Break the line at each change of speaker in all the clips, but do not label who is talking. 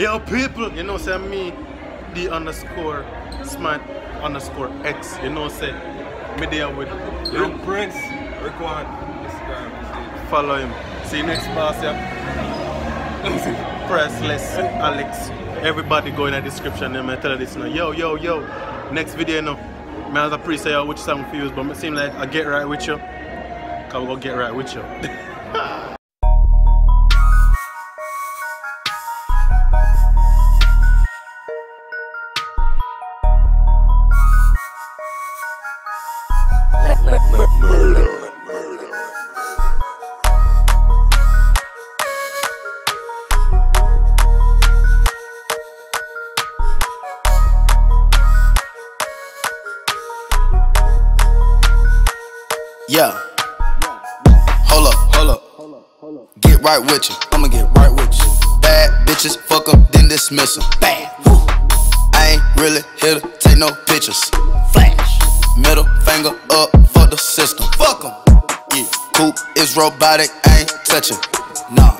Yo, people, you know, say me, the underscore smart underscore X, you know, say me there with
Young Prince, Rick One, Instagram.
follow him. See you next boss, yeah. Pressless, Alex, everybody go in the description and I tell you this now. Yo, yo, yo, next video, you know, me as a pre-say which song for use, but it seem like I get right with you. Cause we go get right with you.
Yeah. Hold up, hold up. Get right with you. I'ma get right with you. Bad bitches, fuck fuck 'em, then dismiss 'em. Bad. I ain't really here to take no pictures. Flash. Middle finger up for the system. Fuck 'em. Yeah. Coupe is robotic, I ain't touching. Nah.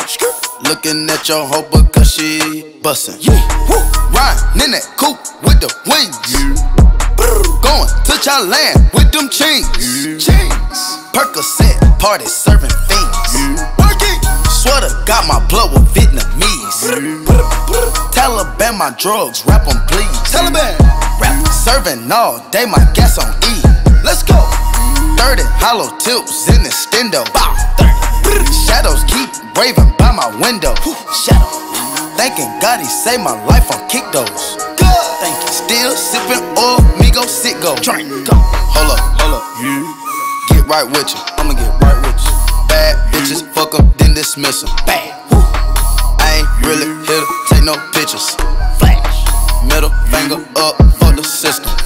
Looking at your hoe because she bustin'. Yeah. Woo. Riding in that coupe with the wings. Going to Thailand with them chains. Chains. Percocet party serving fiends. Working. Sweater got my blood with Vietnamese. Taliban my drugs, rap 'em please. Taliban. Rap serving all day, my gas on E. Let's go. 30 hollow tips in the stendo. Bow. 30. Shadows keep raving by my window. Shadow. Thanking God he saved my life on kick those. Thank you. Still sipping oil, me go sit go. Go. Hold up, hold up. Get right with you. I'ma get right with you. Bad bitches, fuck up, then dismiss 'em. Bad. Woo. I ain't really here to take no pictures. Flash. Middle finger up for the system.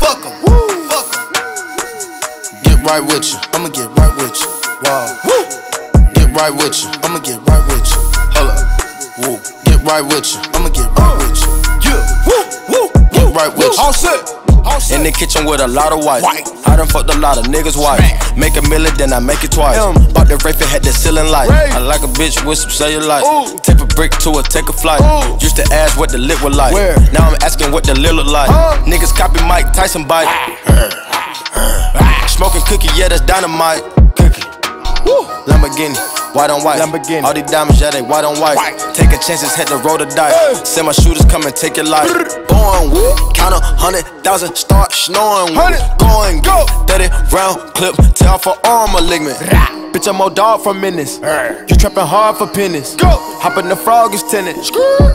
Right with you. I'ma get right with you. Yeah. Woo. Woo. Get right with you.
All set. All set.
In the kitchen with a lot of white. I done fucked a lot of niggas' wife. Make a million, then I make it twice.
Mm.
Bought the Wraith and had the ceiling light.
Wraith.
I like a bitch with some cellulite.
Ooh.
Tip a brick to her, take a flight.
Ooh.
Used to ask what the lit was like.
Where?
Now I'm asking what the lil look like.
Huh?
Niggas copy Mike Tyson bite. Smoking cookie, yeah, that's dynamite. Lamborghini, white on white.
Lamborghini.
All these diamonds, yeah, they white on white.
White.
Taking chances, had to roll the dice.
Hey.
Say my shooters come and take your life. Born with, count a hundred thousand, start snoring with. Going,
Go.
30 round clip, tell for arm malignant. Bitch, I'm old dog for minutes. You trapping hard for pennies.
Go.
Hop in the frog is tenant.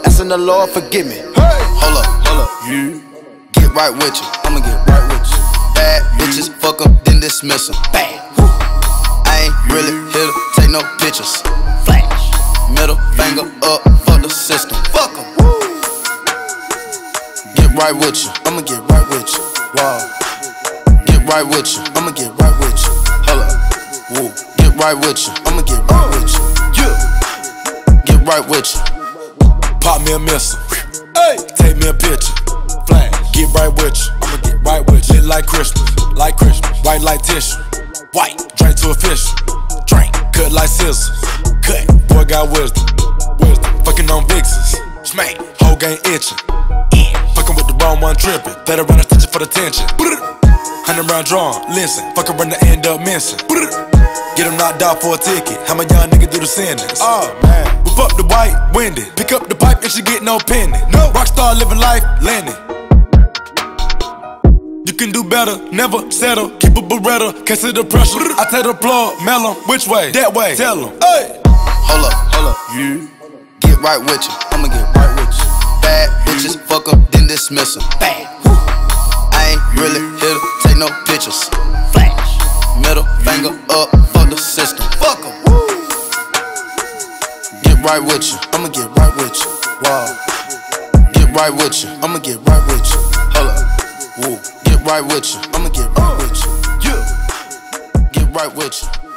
Asking the Lord, forgive me.
Hey.
Hold up, hold up. You get right with you. I'ma get right with you. Bad bitches, fuck 'em, then dismiss 'em. Bad. Woo. I ain't really here to take no pictures. Flash. Middle finger up for the system. Fuck 'em. Get right with you. I'ma get right with you. Wow. Get right with you. I'ma get right with you. Hold up. Woo. Get right with you. I'ma get right with you. Yeah. Get right with you.
Pop me a missile. Hey. Take me a picture. Flash. Get right with you. I'ma get right with you. Lit like Christmas. Like Christmas. White like tissue. White. Drink to a fish. Drink. Cut like scissors. Cut. Boy got wisdom. Wisdom. Fucking on vixens. Smack. Whole game itching. Fucking with the wrong one tripping. Better run attention for the tension. Hundred round drawn. Listen. Fuck around to end up missing. Get him knocked out for a ticket. How my young nigga do the sentence? Oh man. Whip up the white, windy. Pick up the pipe and she get no penny. No. Rockstar living life, landing. You can do better, never settle. Keep a beretta, can't see the pressure. I tell the plug, mellow, which way? That way. Tell him. Hey.
Hold up, hold up. Get right with you. I'ma get right with you. Bad bitches, fuck 'em, then dismiss 'em. Bad. Woo. I ain't really here to take no pictures. Flash. Middle finger up for the system. Fuck 'em. Get right with you. I'ma get right with you. Wow. Get right with you. I'ma get right with you. Right with you. I'ma get right with you. Yeah. Get right with you.